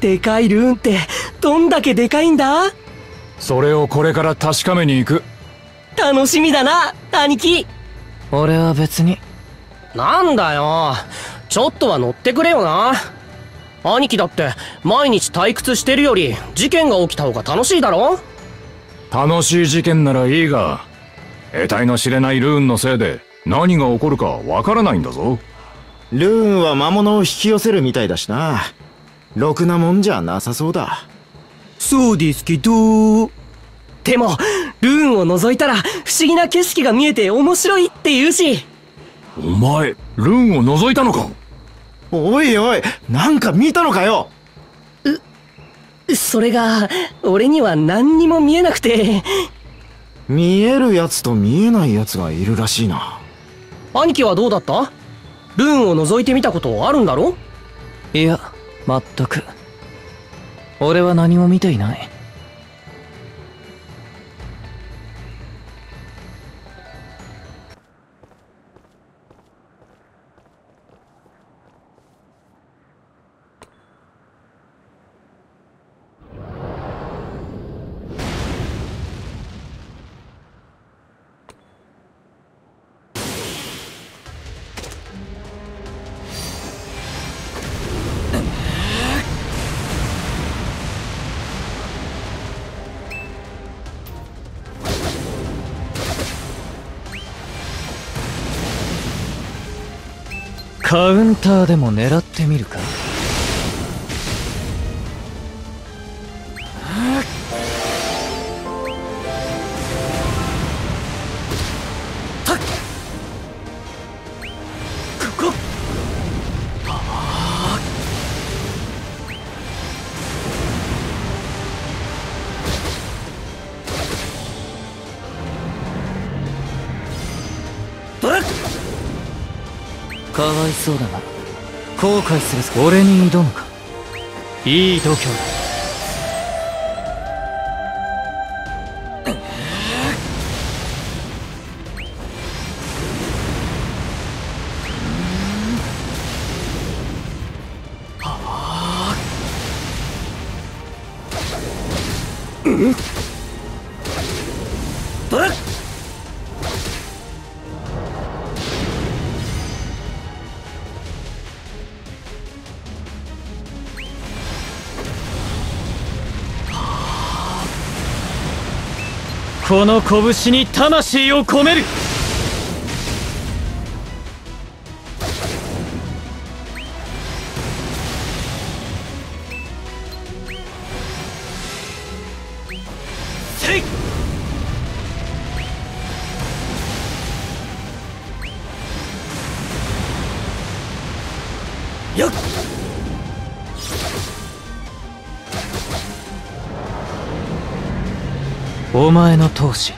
でかいルーンってどんだけでかいんだ？それをこれから確かめに行く。楽しみだな兄貴。俺は別に。なんだよ。ちょっとは乗ってくれよな。兄貴だって毎日退屈してるより事件が起きた方が楽しいだろ？楽しい事件ならいいが得体の知れないルーンのせいで何が起こるかわからないんだぞ。ルーンは魔物を引き寄せるみたいだしなろくなもんじゃなさそうだ。そうですけど。でもルーンを覗いたら不思議な景色が見えて面白いって言うし。お前ルーンを覗いたのか？おいおいなんか見たのかよ。それが俺には何にも見えなくて。見えるやつと見えないやつがいるらしいな。兄貴はどうだった？ルーンを覗いてみたことあるんだろ？いや全く。俺は何も見ていない。カウンターでも狙ってみるか？かわいそうだが後悔する俺に挑むか。いい度胸だこの拳に魂を込める。よっ。お前の闘志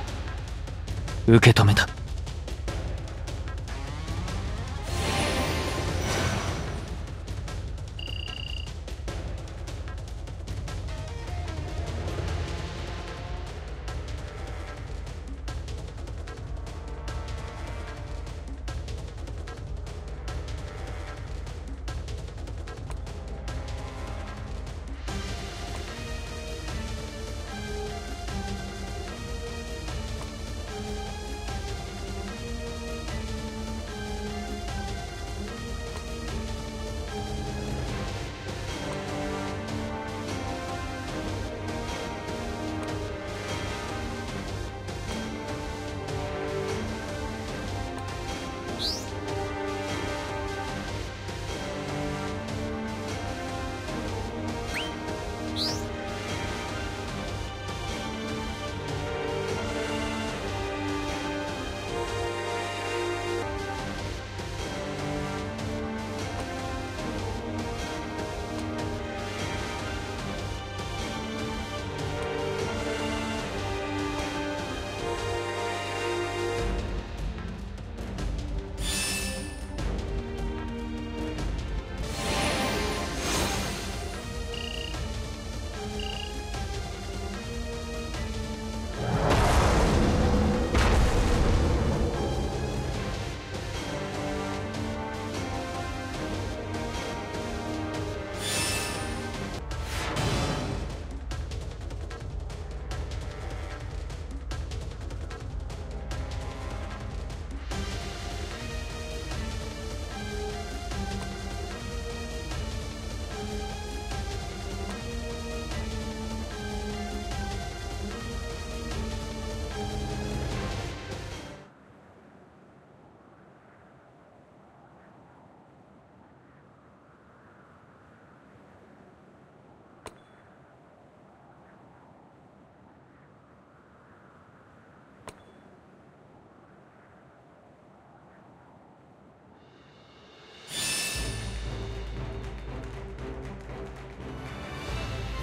受け止めた。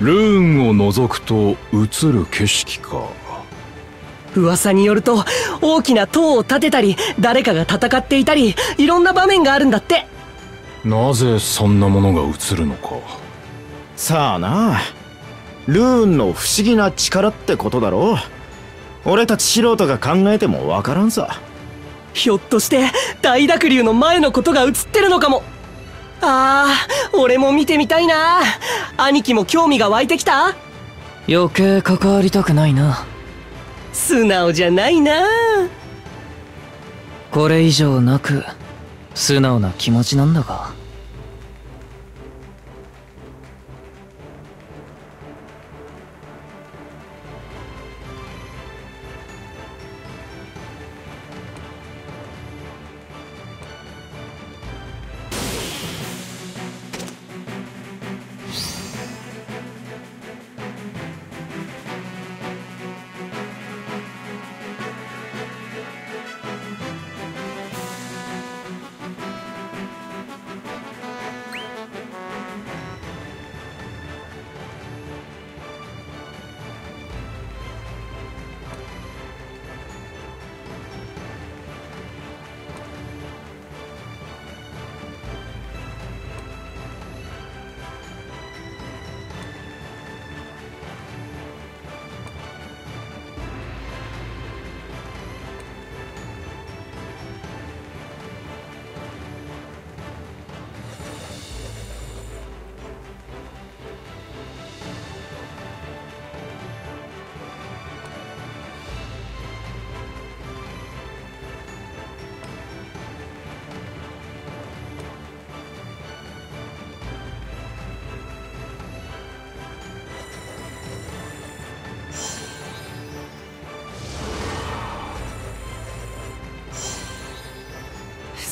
ルーンを覗くと映る景色か。噂によると大きな塔を建てたり誰かが戦っていたりいろんな場面があるんだって。なぜそんなものが映るのか。さあな。ルーンの不思議な力ってことだろ俺たち素人が考えてもわからんさ。ひょっとして大濁流の前のことが映ってるのかもああ俺も見てみたいな。兄貴も興味が湧いてきた。余計関わりたくないな。素直じゃないな。これ以上なく素直な気持ちなんだが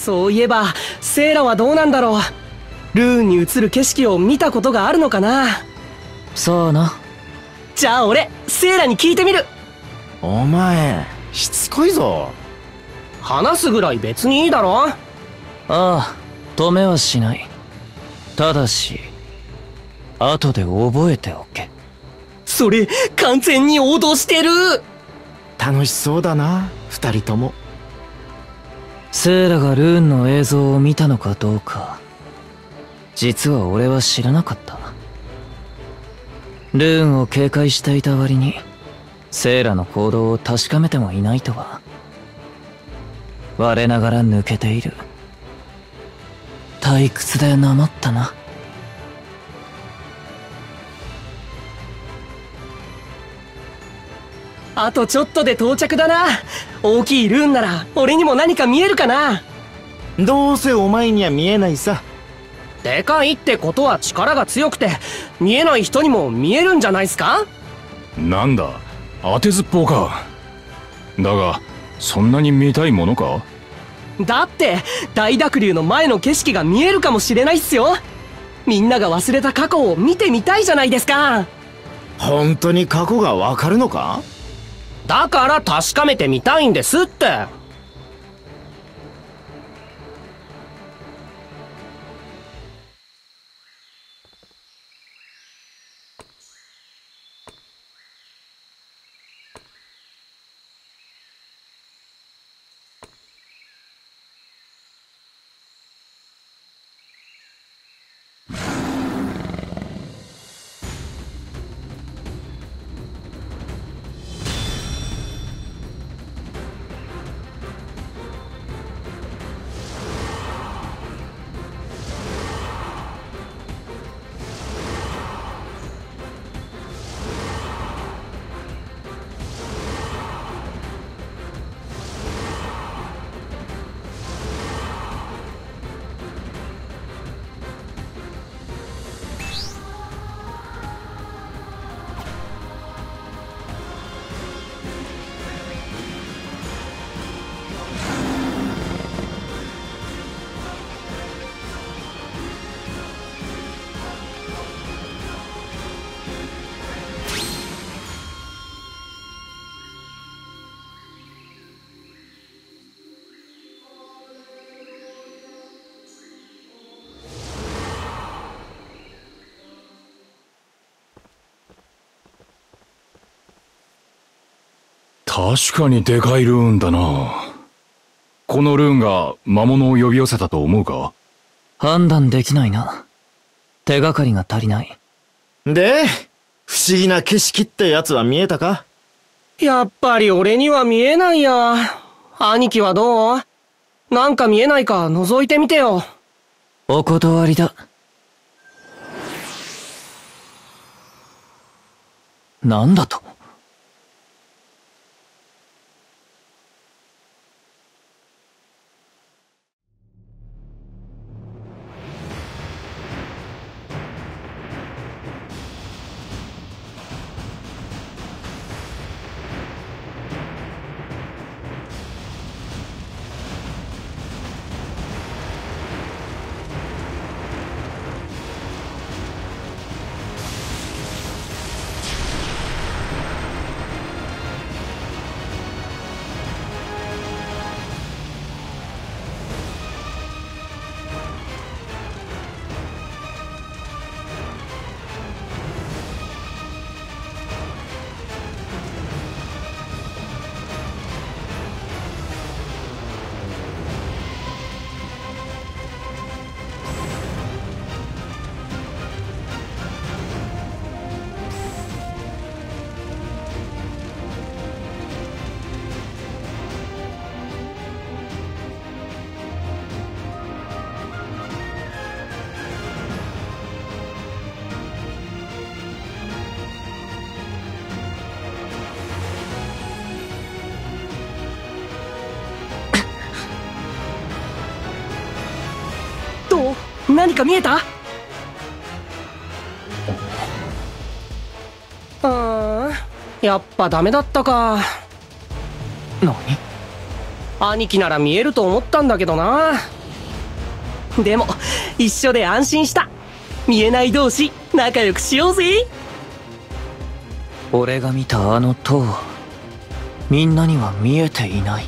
そういえばセイラはどうなんだろう。ルーンに映る景色を見たことがあるのかな。さあな。じゃあ俺セイラに聞いてみる。お前しつこいぞ。話すぐらい別にいいだろ。ああ止めはしない。ただし後で覚えておけ。それ完全に王道してる。楽しそうだな二人ともセイラがルーンの映像を見たのかどうか実は俺は知らなかった。ルーンを警戒していた割にセイラの行動を確かめてもいないとは我ながら抜けている。退屈でなまったな。あとちょっとで到着だな。大きいルーンなら俺にも何か見えるかな。どうせお前には見えないさ。でかいってことは力が強くて見えない人にも見えるんじゃないすか？なんだ？当てずっぽうか。だがそんなに見たいものか？だって大濁流の前の景色が見えるかもしれないっすよ。みんなが忘れた過去を見てみたいじゃないですか。本当に過去がわかるのか？だから確かめてみたいんですって。確かにでかいルーンだな。このルーンが魔物を呼び寄せたと思うか？判断できないな。手がかりが足りない。で、不思議な景色ってやつは見えたか？やっぱり俺には見えないや。兄貴はどう？なんか見えないか覗いてみてよ。お断りだ。なんだと？何か見えた？あーやっぱダメだったか。何？兄貴なら見えると思ったんだけどな。でも、一緒で安心した。見えない同士、仲良くしようぜ。俺が見たあの塔は、みんなには見えていない。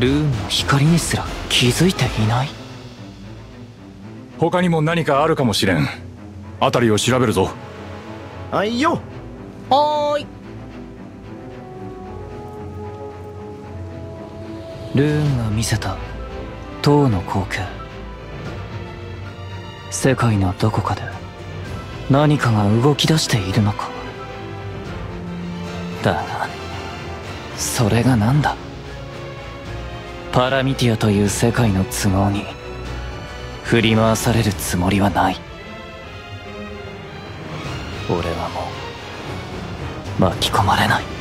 ルーンの光にすら気づいていない。他にも何かあるかもしれん。辺りを調べるぞ。あいよはーい。ルーンが見せた塔の光景世界のどこかで何かが動き出しているのかだがそれが何だ？パラミティアという世界の都合に振り回されるつもりはない。俺はもう巻き込まれない。